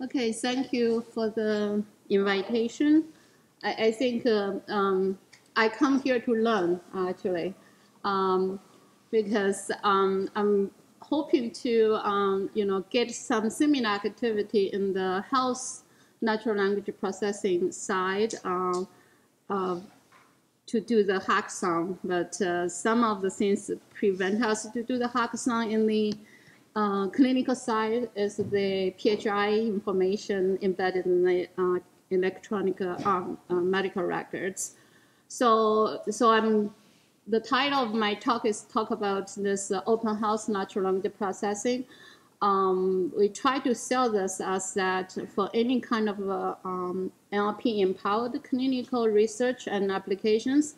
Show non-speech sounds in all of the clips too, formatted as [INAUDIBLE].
Okay, thank you for the invitation. I, I think uh, um, I come here to learn actually, um, because um, I'm hoping to um, you know get some similar activity in the health natural language processing side uh, uh, to do the hackathon, but uh, some of the things prevent us to do the hackathon in the uh, clinical side is the PHI information embedded in the uh, electronic uh, um, uh, medical records. So, so I'm the title of my talk is talk about this uh, open health natural language processing. Um, we try to sell this as that for any kind of uh, um, NLP empowered clinical research and applications.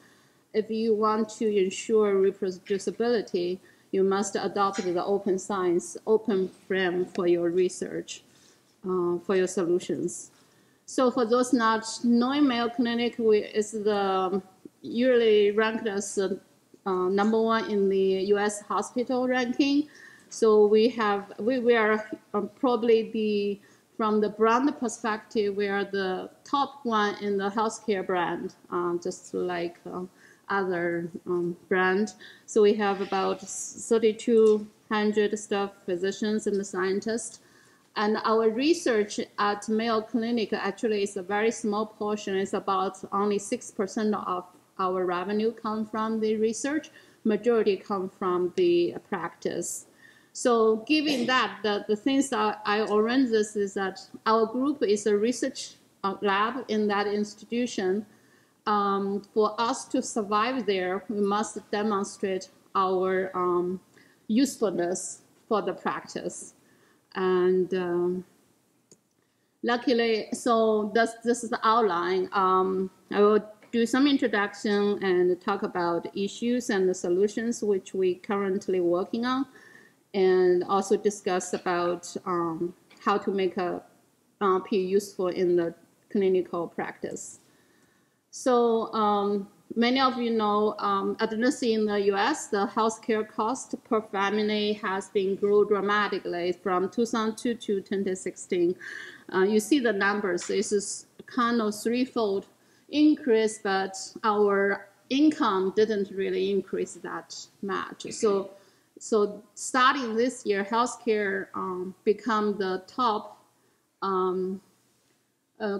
If you want to ensure reproducibility, you must adopt the open science, open frame for your research, uh, for your solutions. So for those not knowing Mayo Clinic, we, is the usually ranked as uh, number one in the U.S. hospital ranking. So we have we, we are um, probably the from the brand perspective, we are the top one in the healthcare brand, um, just like uh, other um, brand. So we have about 3,200 staff physicians and scientists. And our research at Mayo Clinic actually is a very small portion. It's about only 6% of our revenue come from the research. Majority come from the practice. So given that, the, the things that I arrange this is that our group is a research uh, lab in that institution. Um, for us to survive there, we must demonstrate our um, usefulness for the practice. And um, luckily, so this, this is the outline. Um, I will do some introduction and talk about issues and the solutions which we currently working on, and also discuss about um, how to make a P useful in the clinical practice. So um, many of you know, um, at least in the U.S., the healthcare cost per family has been grew dramatically from 2002 to 2016. Uh, you see the numbers. This is kind of threefold increase, but our income didn't really increase that much. So, so starting this year, healthcare um, become the top, um, uh,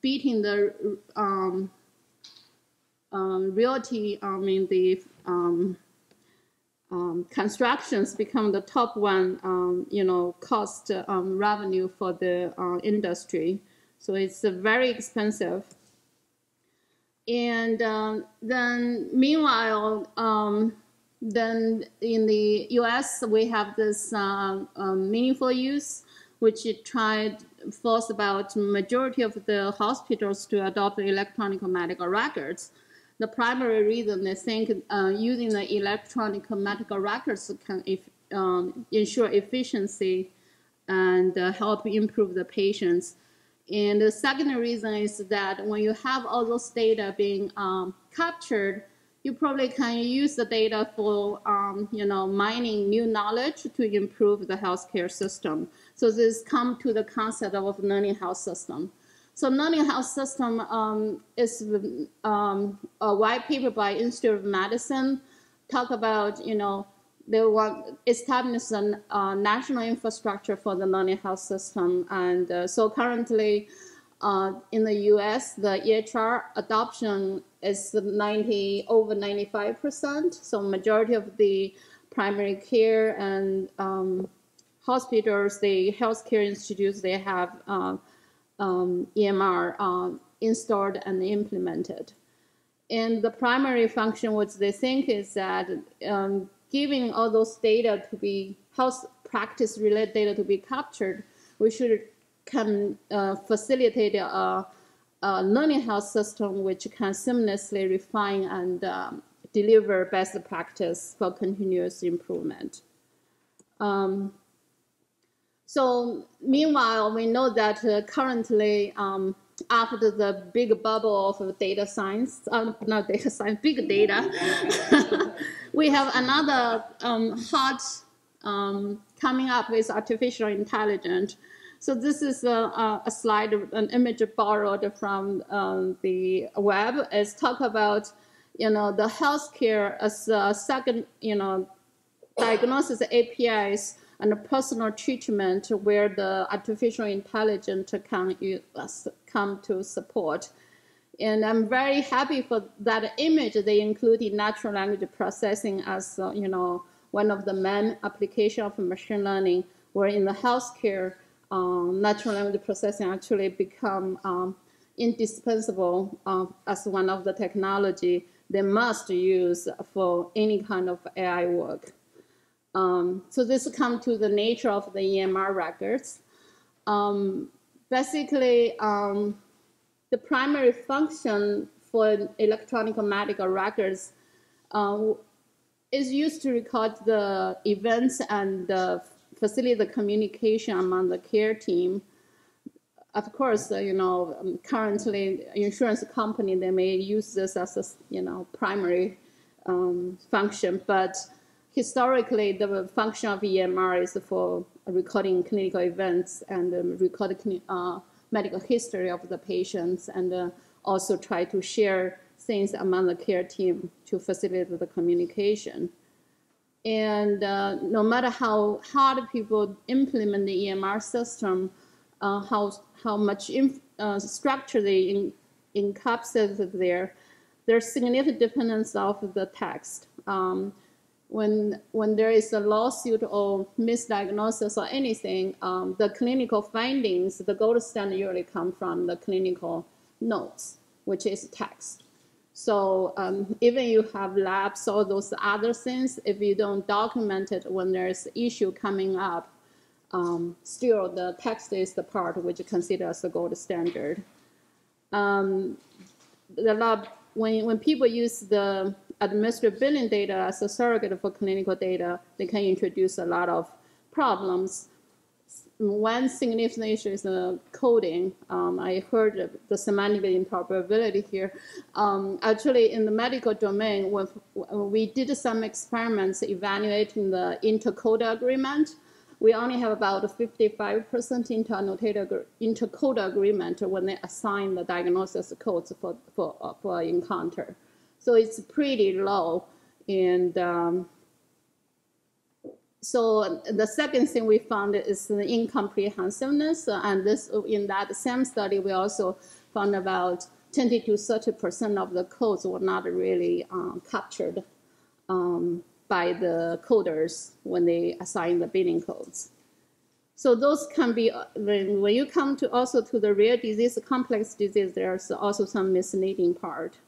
beating the um, um realty. I mean the um, um, constructions become the top one, um, you know, cost um, revenue for the uh, industry. So it's uh, very expensive. And um, then meanwhile, then in the US, we have this uh, meaningful use, which it tried force about majority of the hospitals to adopt electronic medical records. The primary reason they think uh, using the electronic medical records can if, um, ensure efficiency and uh, help improve the patients and the second reason is that when you have all those data being um, captured, you probably can use the data for, um, you know, mining new knowledge to improve the healthcare system. So this come to the concept of learning health system. So learning health system um, is um, a white paper by Institute of Medicine talk about, you know, they want establish a uh, national infrastructure for the learning health system. And uh, so currently uh, in the US, the EHR adoption is 90, over 95%. So majority of the primary care and um, hospitals, the healthcare institutes, they have uh, um, EMR uh, installed and implemented. And the primary function, which they think is that um, giving all those data to be health practice related data to be captured, we should can uh, facilitate a, a, learning health system which can seamlessly refine and um, deliver best practice for continuous improvement. Um, so meanwhile, we know that uh, currently um, after the big bubble of data science, uh, not data science, big data, [LAUGHS] we have another um, hot um, coming up with artificial intelligence. So this is a, a slide, an image borrowed from um, the web. It's talk about, you know, the healthcare as a second, you know, diagnosis APIs and personal treatment where the artificial intelligence can come to support. And I'm very happy for that image. They included natural language processing as, uh, you know, one of the main application of machine learning, where in the healthcare, um, natural language processing actually become um, indispensable uh, as one of the technology they must use for any kind of AI work. Um, so this comes to the nature of the EMR records. Um, basically, um, the primary function for electronic medical records uh, is used to record the events and the facilitate the communication among the care team. Of course, uh, you know, um, currently insurance company, they may use this as a, you know, primary um, function, but historically the function of EMR is for recording clinical events and um, recording uh, medical history of the patients and uh, also try to share things among the care team to facilitate the communication. And uh, no matter how hard people implement the EMR system, uh, how, how much uh, structure they encapsulate there, there's significant dependence of the text. Um, when, when there is a lawsuit or misdiagnosis or anything, um, the clinical findings, the gold standard usually come from the clinical notes, which is text. So um, even you have labs or those other things, if you don't document it when there's issue coming up, um, still the text is the part which is considered as the gold standard. Um, the lab, when, when people use the administrative billing data as a surrogate for clinical data, they can introduce a lot of problems one significant issue is the coding. Um, I heard the semantic interoperability here. Um, actually, in the medical domain, we did some experiments evaluating the intercoder agreement, we only have about 55% intercoder, intercoder agreement when they assign the diagnosis codes for, for, for encounter. So it's pretty low. And um, so the second thing we found is the incomprehensiveness, and this in that same study we also found about 20 to 30 percent of the codes were not really um, captured um, by the coders when they assign the billing codes. So those can be when, when you come to also to the rare disease, complex disease, there's also some misleading part.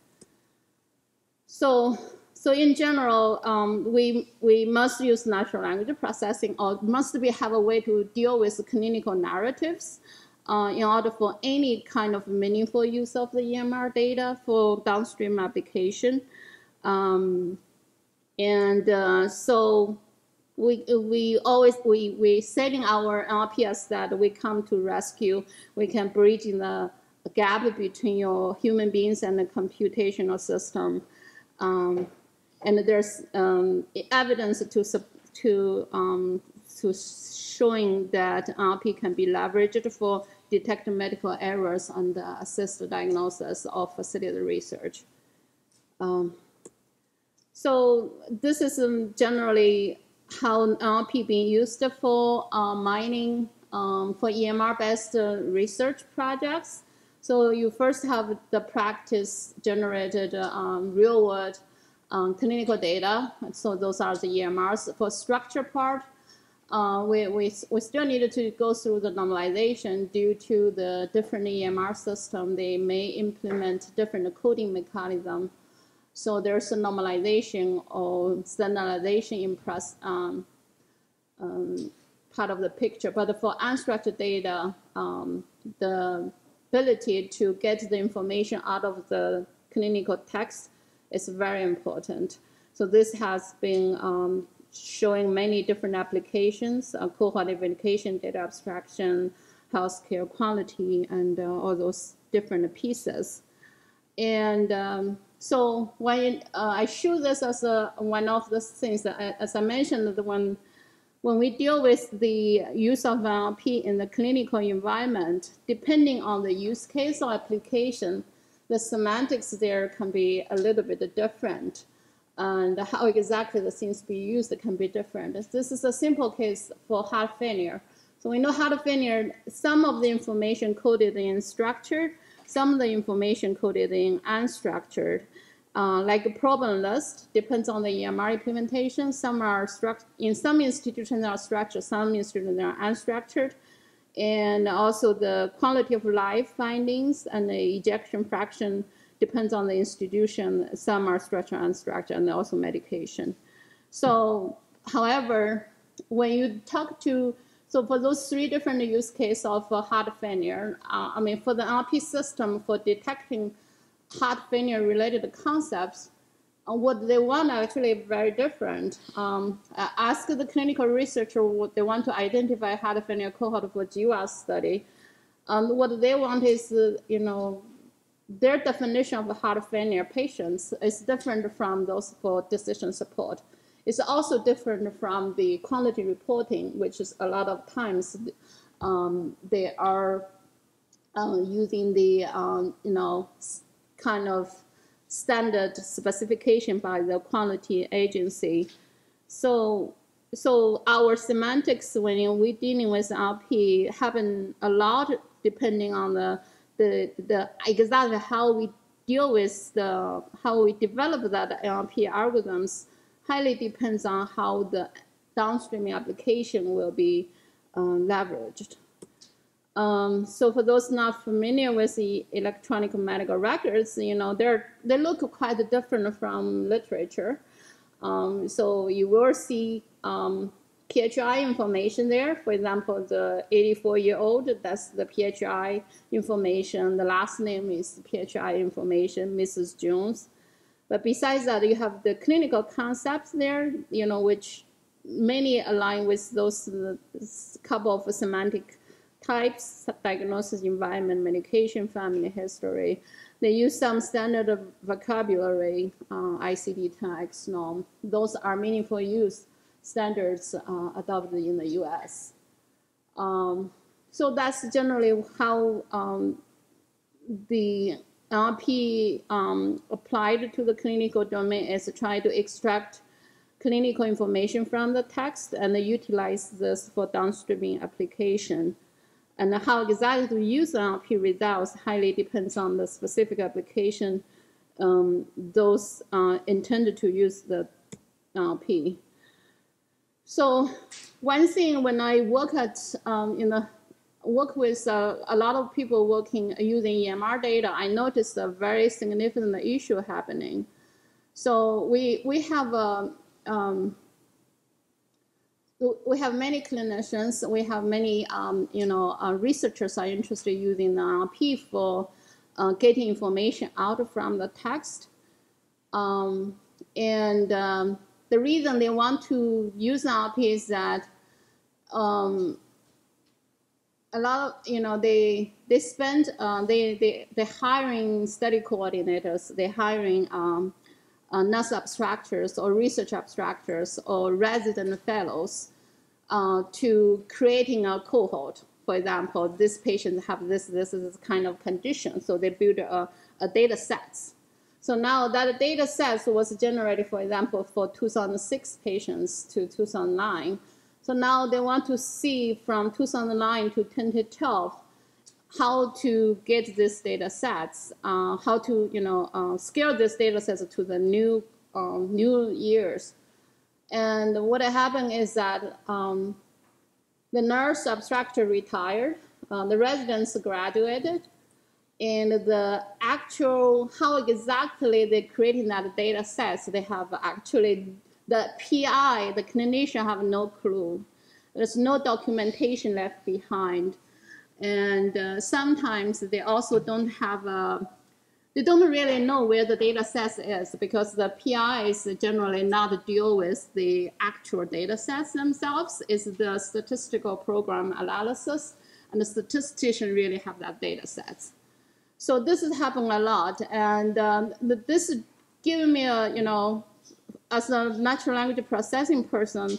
So so in general, um, we, we must use natural language processing or must be have a way to deal with clinical narratives uh, in order for any kind of meaningful use of the EMR data for downstream application. Um, and uh, so we, we always, we, we setting our LPS that we come to rescue, we can bridge the gap between your human beings and the computational system. Um, and there's um, evidence to to um, to showing that NLP can be leveraged for detect medical errors and assist diagnosis of facility research. Um, so this is um, generally how NLP being used for uh, mining um, for EMR-based uh, research projects. So you first have the practice generated um, real-world um, clinical data. So those are the EMRs. For structure part, uh, we, we, we still needed to go through the normalization due to the different EMR system. They may implement different coding mechanism. So there's a normalization or standardization in um, um, part of the picture. But for unstructured data, um, the ability to get the information out of the clinical text is very important. So this has been um, showing many different applications, uh, cohort identification, data abstraction, healthcare quality, and uh, all those different pieces. And um, so when uh, I show this as a, one of the things that, I, as I mentioned, the one when we deal with the use of uh, NLP in the clinical environment, depending on the use case or application, the semantics there can be a little bit different. And how exactly the things be used can be different. This is a simple case for heart failure. So we know heart failure, some of the information coded in structured, some of the information coded in unstructured. Uh, like a problem list depends on the EMR implementation. Some are in some institutions are structured, some institutions are unstructured. And also the quality of life findings and the ejection fraction depends on the institution. Some are structured, unstructured, and also medication. So, however, when you talk to, so for those three different use cases of uh, heart failure, uh, I mean, for the NLP system for detecting heart failure related concepts, what they want are actually very different. Um, ask the clinical researcher what they want to identify heart failure cohort for GWAS study. What they want is, uh, you know, their definition of heart failure patients is different from those for decision support. It's also different from the quality reporting, which is a lot of times um, they are uh, using the, um, you know, kind of standard specification by the quality agency. So, so our semantics when we're dealing with NLP happen a lot depending on the, the, the exactly how we deal with the, how we develop that NLP algorithms highly depends on how the downstream application will be um, leveraged. Um, so for those not familiar with the electronic medical records, you know, they're, they look quite different from literature. Um, so you will see um, PHI information there. For example, the 84-year-old, that's the PHI information. The last name is PHI information, Mrs. Jones. But besides that, you have the clinical concepts there, you know, which many align with those uh, couple of semantic types, diagnosis, environment, medication, family history. They use some standard vocabulary, uh, ICD-10 RxNorm. Those are meaningful use standards uh, adopted in the US. Um, so that's generally how um, the NLP um, applied to the clinical domain is to try to extract clinical information from the text and utilize this for downstream application. And how exactly to use NLP results highly depends on the specific application um, those uh, intended to use the NLP. So one thing when I work at um, in the work with uh, a lot of people working using EMR data, I noticed a very significant issue happening. So we we have a um, we have many clinicians, we have many, um, you know, uh, researchers are interested in using the NLP for uh, getting information out from the text. Um, and um, the reason they want to use NLP is that um, a lot of, you know, they, they spend, uh, they, they, they're hiring study coordinators, they're hiring um, uh, nurse abstractors or research abstractors or resident fellows uh, to creating a cohort. For example, this patient have this, this, this kind of condition. So they build a, a data sets. So now that data set was generated, for example, for 2006 patients to 2009. So now they want to see from 2009 to 2012 how to get these data sets, uh, how to you know uh, scale these data sets to the new um, new years. And what happened is that um, the nurse abstractor retired, uh, the residents graduated, and the actual how exactly they creating that data sets, they have actually the PI, the clinician have no clue. There's no documentation left behind. And uh, sometimes they also don't have a, they don't really know where the data set is because the PIs generally not deal with the actual data sets themselves. It's the statistical program analysis, and the statistician really have that data sets. So this is happening a lot, and um, this is giving me a, you know, as a natural language processing person,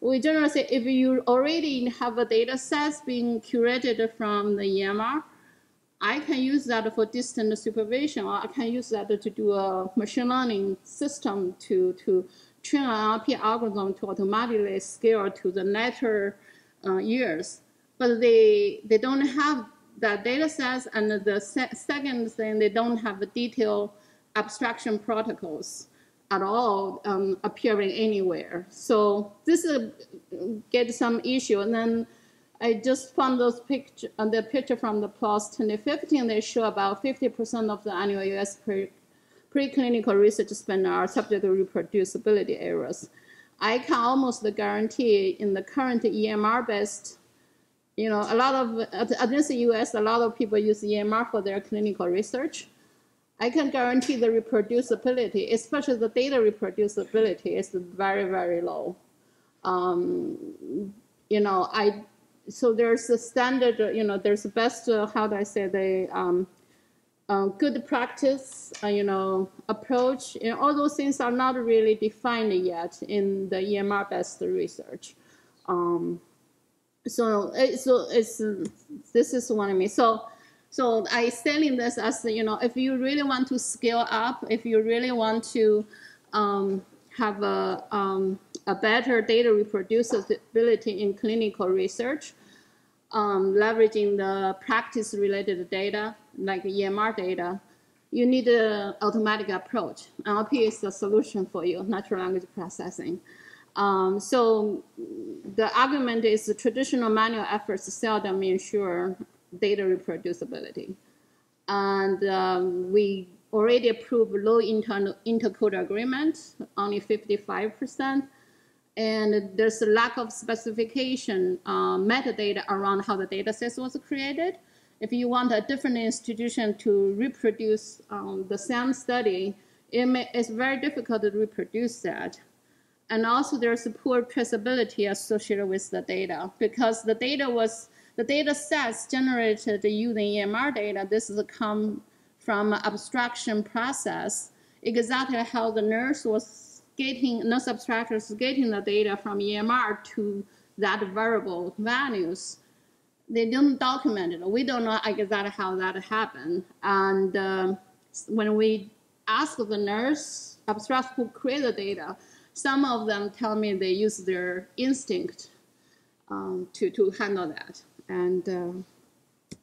we generally say if you already have a data set being curated from the EMR, I can use that for distant supervision, or I can use that to do a machine learning system to, to train an NLP algorithm to automatically scale to the later uh, years. But they, they don't have that data sets, and the se second thing, they don't have detailed abstraction protocols at all um, appearing anywhere. So this uh, get some issue, and then I just found those picture, uh, the picture from the PLOS 2015. They show about 50% of the annual U.S. Pre preclinical research spend are subject to reproducibility errors. I can almost guarantee in the current EMR-based, you know, a lot of, at least the US, a lot of people use EMR for their clinical research. I can guarantee the reproducibility, especially the data reproducibility is very, very low. Um, you know, I so there's a standard, you know, there's the best, uh, how do I say, the um, uh, good practice, uh, you know, approach. And all those things are not really defined yet in the EMR-based research. Um, so, it, so it's this is what I mean. So, so I selling this as you know, if you really want to scale up, if you really want to um, have a um, a better data reproducibility in clinical research, um, leveraging the practice-related data, like EMR data, you need an automatic approach. NLP is the solution for you, natural language processing. Um, so the argument is the traditional manual efforts seldom ensure data reproducibility. And um, we already approved low inter intercode agreement, only 55%. And there's a lack of specification uh, metadata around how the data set was created. If you want a different institution to reproduce um, the same study, it may, it's very difficult to reproduce that. And also there's a poor traceability associated with the data because the data was, the data sets generated using EMR data, this is come from abstraction process, exactly how the nurse was getting, nurse abstractors getting the data from EMR to that variable values. They don't document it. We don't know exactly how that happened. And uh, when we ask the nurse abstract who create the data, some of them tell me they use their instinct um, to, to handle that. And uh,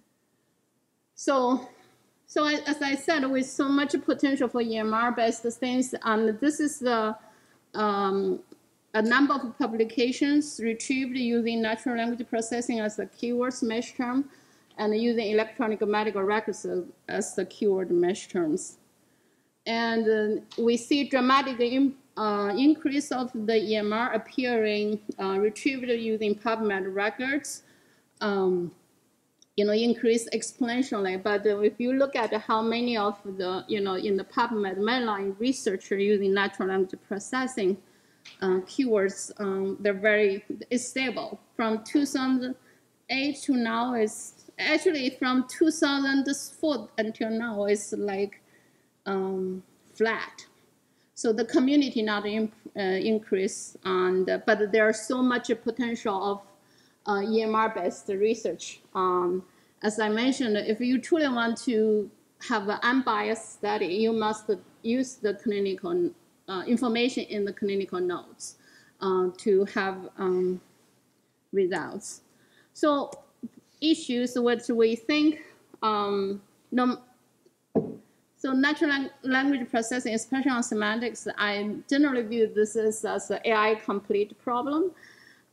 so so as I said, with so much potential for EMR-based things, and um, this is the um, a number of publications retrieved using natural language processing as a keywords mesh term, and using electronic medical records as the keyword mesh terms. And uh, we see dramatic in, uh, increase of the EMR appearing uh, retrieved using PubMed records. Um, you know, increase exponentially. But if you look at how many of the, you know, in the PubMed mainline research using natural language processing uh, keywords, um, they're very, it's stable. From 2008 to now is, actually from 2004 until now is like um, flat. So the community not in, uh, increase, and, but there's so much potential of EMR-based research. Um, as I mentioned, if you truly want to have an unbiased study, you must use the clinical uh, information in the clinical notes uh, to have um, results. So issues which we think, um, no, so natural language processing, especially on semantics, I generally view this as, as an AI complete problem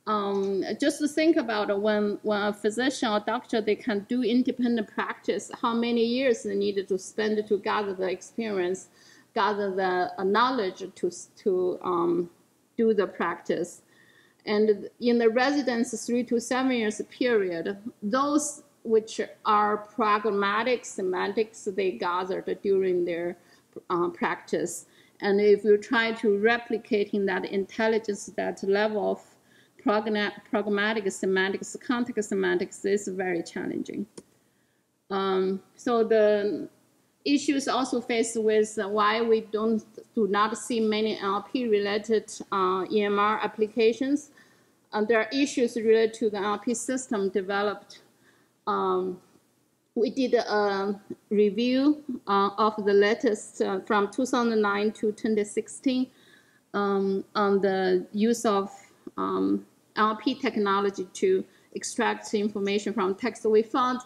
um, just to think about when, when a physician or doctor, they can do independent practice, how many years they needed to spend to gather the experience, gather the uh, knowledge to, to um, do the practice. And in the residence three to seven years period, those which are pragmatic semantics they gathered during their uh, practice. And if you try to replicating that intelligence, that level of pragmatic semantics, context semantics is very challenging. Um, so the issues also faced with why we don't do not see many NLP related uh, EMR applications. uh, there are issues related to the NLP system developed. Um, we did a review uh, of the latest uh, from 2009 to 2016 um, on the use of um, NLP technology to extract information from text. we found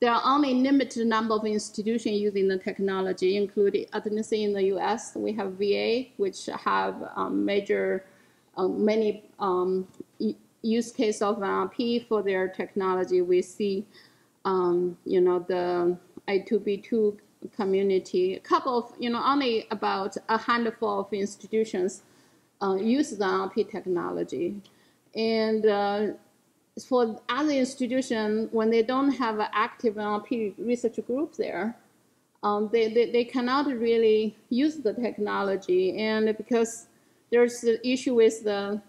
there are only limited number of institutions using the technology, including least in the U.S. We have VA, which have um, major, um, many um, use case of NLP for their technology. We see, um, you know, the I2B2 community, a couple of, you know, only about a handful of institutions uh, use the NLP technology. And uh, for other institutions, when they don't have an active NLP research group there, um, they, they, they cannot really use the technology. And because there's the issue with the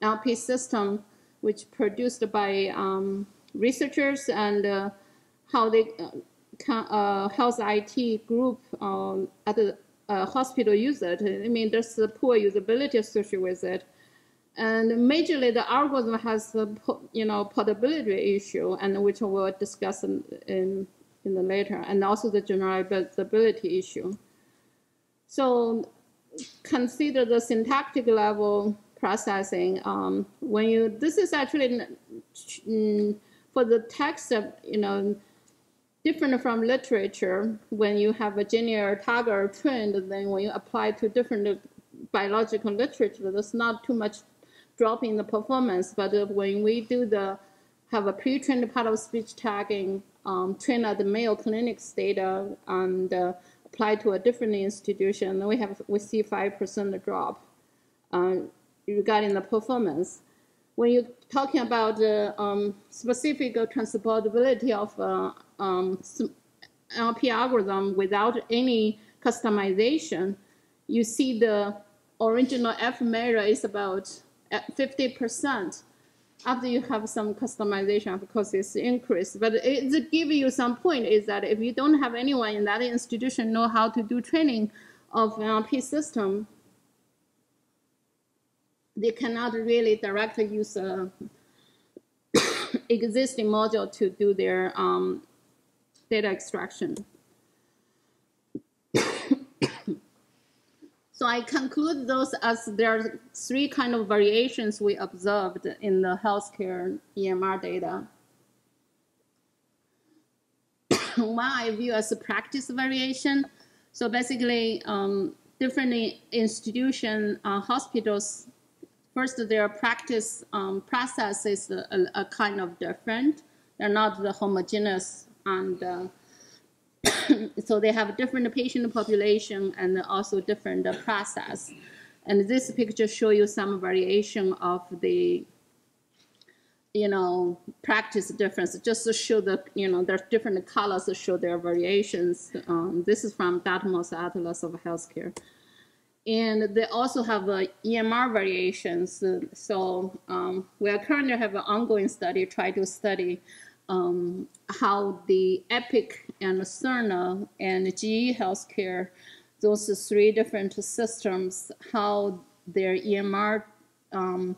NLP system, which produced by um, researchers and uh, how they uh, uh, health IT group um, at the uh, hospital use it. I mean, there's a poor usability associated with it. And majorly, the algorithm has the you know portability issue, and which we'll discuss in, in, in the later, and also the generalizability issue. So consider the syntactic level processing. Um, when you this is actually for the text, of, you know, different from literature. When you have a general target trend, then when you apply to different biological literature, there's not too much drop in the performance. But when we do the have a pre-trained part of speech tagging, um, train at the Mayo Clinic's data and uh, apply to a different institution, we have we see five percent drop uh, regarding the performance. When you're talking about the um, specific transportability of uh, um, NLP algorithm without any customization, you see the original F measure is about at 50% after you have some customization, of course, it's increased. But it give you some point is that if you don't have anyone in that institution know how to do training of NLP system, they cannot really directly use [COUGHS] existing module to do their um, data extraction. So I conclude those as there are three kind of variations we observed in the healthcare EMR data. [COUGHS] One I view as a practice variation. So basically, um, different institution, uh, hospitals, first their practice um, process is a, a, kind of different. They're not the homogeneous and uh, [COUGHS] so they have different patient population and also different process. And this picture show you some variation of the, you know, practice difference, just to show the, you know, there's different colors to show their variations. Um, this is from Dartmouth Atlas of Healthcare. And they also have uh, EMR variations. So um, we are currently have an ongoing study, try to study um, how the Epic and Cerner and GE Healthcare, those three different systems, how their EMR um,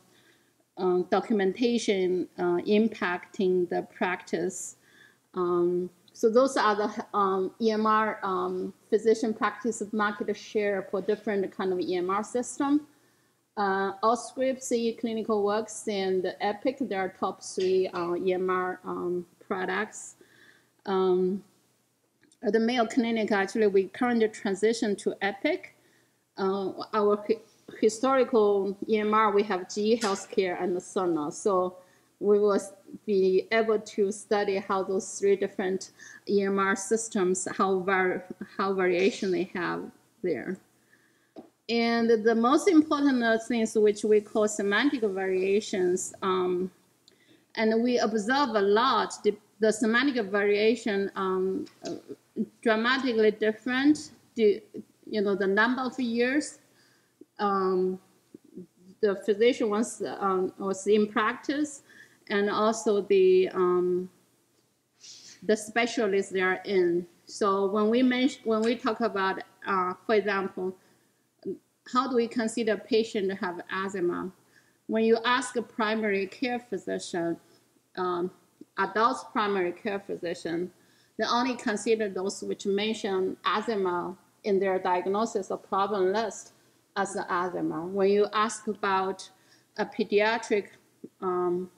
uh, documentation uh, impacting the practice. Um, so those are the um, EMR um, physician practice market share for different kind of EMR system. Uh, Allscripts, Clinical Works, and Epic, they are top three uh, EMR um, products. Um, the Mayo Clinic, actually, we currently transition to Epic. Uh, our historical EMR, we have GE Healthcare and the Cerner. So we will be able to study how those three different EMR systems, how, var how variation they have there. And the most important things which we call semantic variations, um, and we observe a lot the, the semantic variation um, dramatically different. The, you know, the number of years um, the physician was, um, was in practice, and also the um, the specialists they are in. So when we mention, when we talk about, uh, for example, how do we consider patient to have asthma? when you ask a primary care physician, um, adult primary care physician, they only consider those which mention asthma in their diagnosis or problem list as asthma. When you ask about a pediatric um,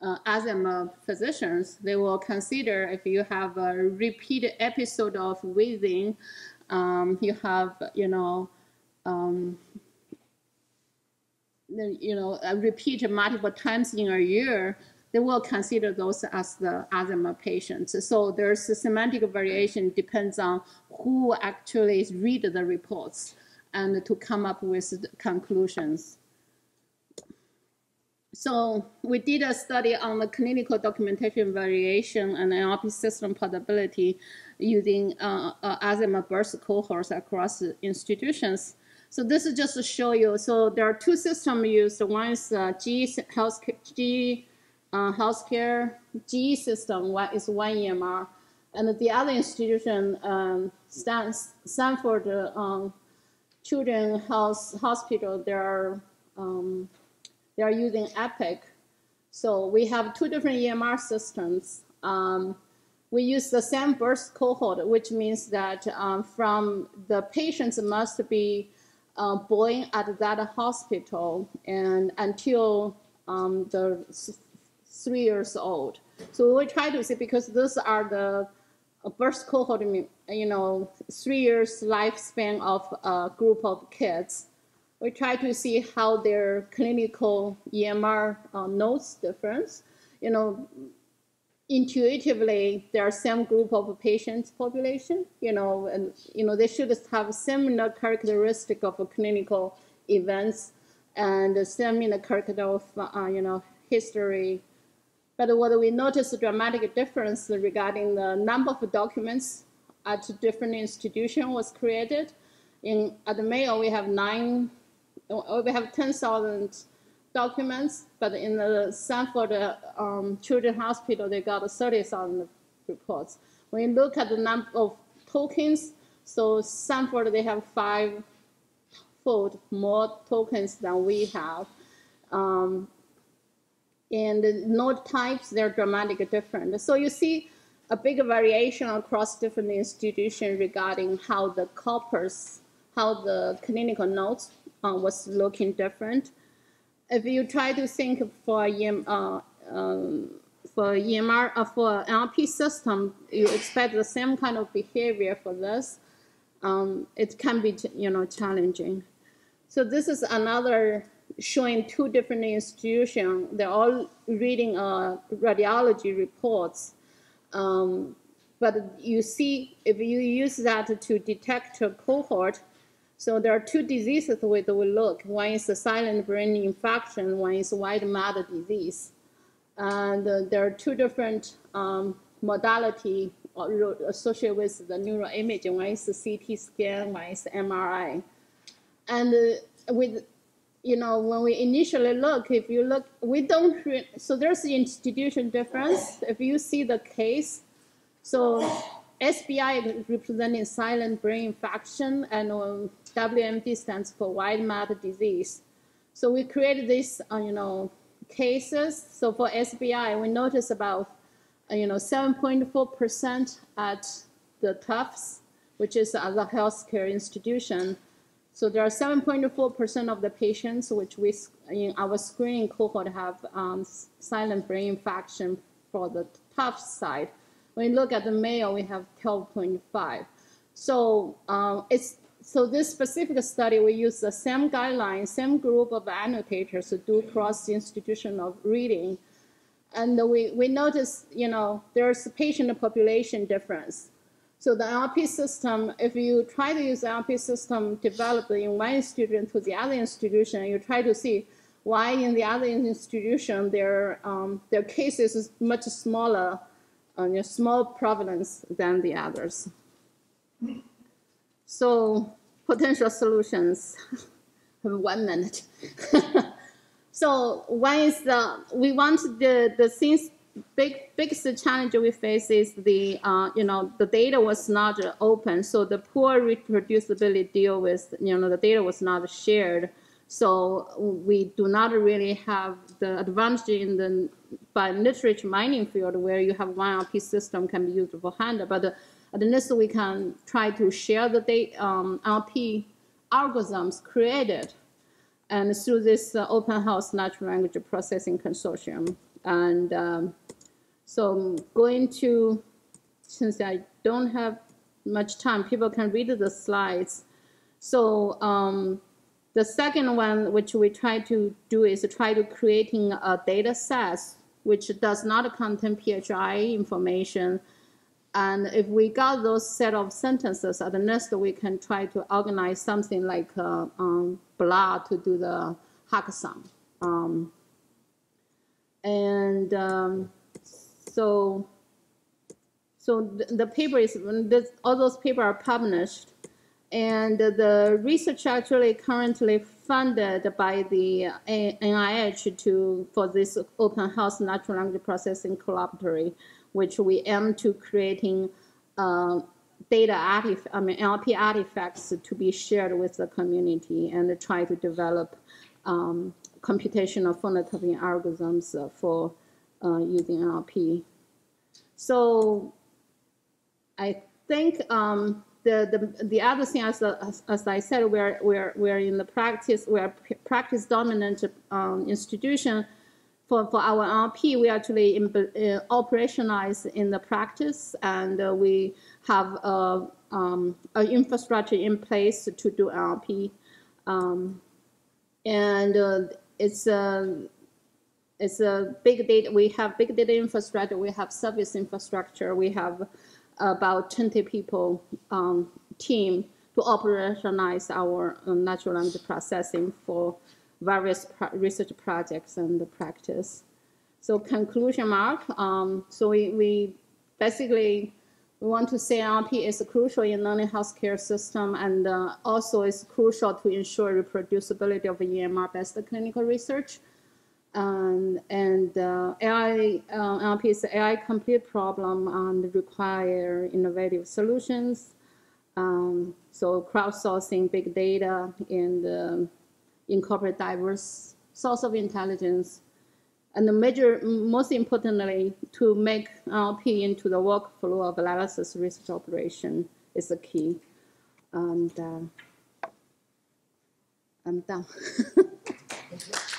uh, asthma physicians, they will consider if you have a repeated episode of wheezing, um, you have, you know, um, you know, repeat multiple times in a year, they will consider those as the asthma patients. So there's a semantic variation depends on who actually read the reports and to come up with conclusions. So we did a study on the clinical documentation variation and NLP system portability using uh, uh, asthma birth cohorts across institutions. So this is just to show you. So there are two systems used. One is uh, G health G uh, healthcare G system. One is one EMR, and the other institution, um, Stanford um, Children's Health Hospital. There are um, they are using Epic. So we have two different EMR systems. Um, we use the same birth cohort, which means that um, from the patients must be uh, born at that hospital and until um, the three years old. So we try to see because those are the birth cohort, you know, three years lifespan of a group of kids we try to see how their clinical EMR uh, notes difference. You know, intuitively, there are same group of patients population, you know, and, you know, they should have similar characteristic of clinical events and similar character of, uh, you know, history. But what we notice a dramatic difference regarding the number of documents at different institution was created. In, at the Mayo, we have nine we have 10,000 documents, but in the Stanford um, Children's Hospital, they got 30,000 reports. When you look at the number of tokens, so Stanford, they have five-fold more tokens than we have. Um, and the note types, they're dramatically different. So you see a big variation across different institutions regarding how the corpus, how the clinical notes uh, was looking different. If you try to think for uh, um, for EMR uh, for NLP system, you expect the same kind of behavior for this. Um, it can be you know challenging. So this is another showing two different institutions. They're all reading uh, radiology reports. Um, but you see, if you use that to detect a cohort, so there are two diseases with we look. One is a silent brain infarction, one is white matter disease. And uh, there are two different um, modality associated with the neuroimaging. One is the CT scan, one is MRI. And uh, with, you know, when we initially look, if you look, we don't, so there's the institution difference. If you see the case, so SBI representing silent brain infarction and um, WMD stands for white matter disease. So we created these, uh, you know, cases. So for SBI, we noticed about, uh, you know, 7.4% at the Tufts, which is a healthcare institution. So there are 7.4% of the patients which we in our screening cohort have um, silent brain infarction for the Tufts side. When you look at the Mayo, we have 12.5. So um, it's so this specific study, we use the same guidelines, same group of annotators to do cross-institutional reading. And we, we notice, you know, there's a patient population difference. So the NLP system, if you try to use the NLP system developed in one institution to the other institution, you try to see why in the other institution their, um, their cases is much smaller, uh, small prevalence than the others. So potential solutions, [LAUGHS] one minute. [LAUGHS] so one is the, we want the, the things, big, biggest challenge we face is the, uh, you know, the data was not open. So the poor reproducibility deal with, you know, the data was not shared. So we do not really have the advantage in the by literature mining field where you have one RP system can be used for hand, but uh, at least we can try to share the data, um, LP algorithms created and through this uh, open health natural language processing consortium. And um, so I'm going to, since I don't have much time, people can read the slides. So um, the second one, which we try to do is try to creating a data set which does not contain PHI information. And if we got those set of sentences, at the next we can try to organize something like uh, um, to do the hackathon. Um, and um, so, so the, the paper is, this, all those papers are published. And the research actually currently funded by the NIH to, for this open health natural language processing collaboratory, which we aim to creating uh, data artif- I mean LP artifacts to be shared with the community and try to develop um, computational phenotyping algorithms for uh, using LP. So I think um, the, the, the other thing, as, as, as, I said, we're, we're, we're in the practice, we're practice dominant um, institution. For, for our LP, we actually in, uh, operationalize in the practice, and uh, we have a, um, an infrastructure in place to do LP. Um, and uh, it's a it's a big data. We have big data infrastructure. We have service infrastructure. We have about 20 people um, team to operationalize our um, natural language processing for various pro research projects and the practice. So conclusion mark, um, so we, we basically we want to say NLP is crucial in learning healthcare system and uh, also is crucial to ensure reproducibility of EMR-based clinical research. Um, and uh, AI, uh, is AI complete problem and require innovative solutions. Um, so crowdsourcing big data and uh, incorporate diverse source of intelligence. And the major, most importantly, to make NLP into the workflow of analysis research operation is the key. And uh, I'm done. [LAUGHS]